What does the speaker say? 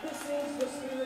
This is the spirit.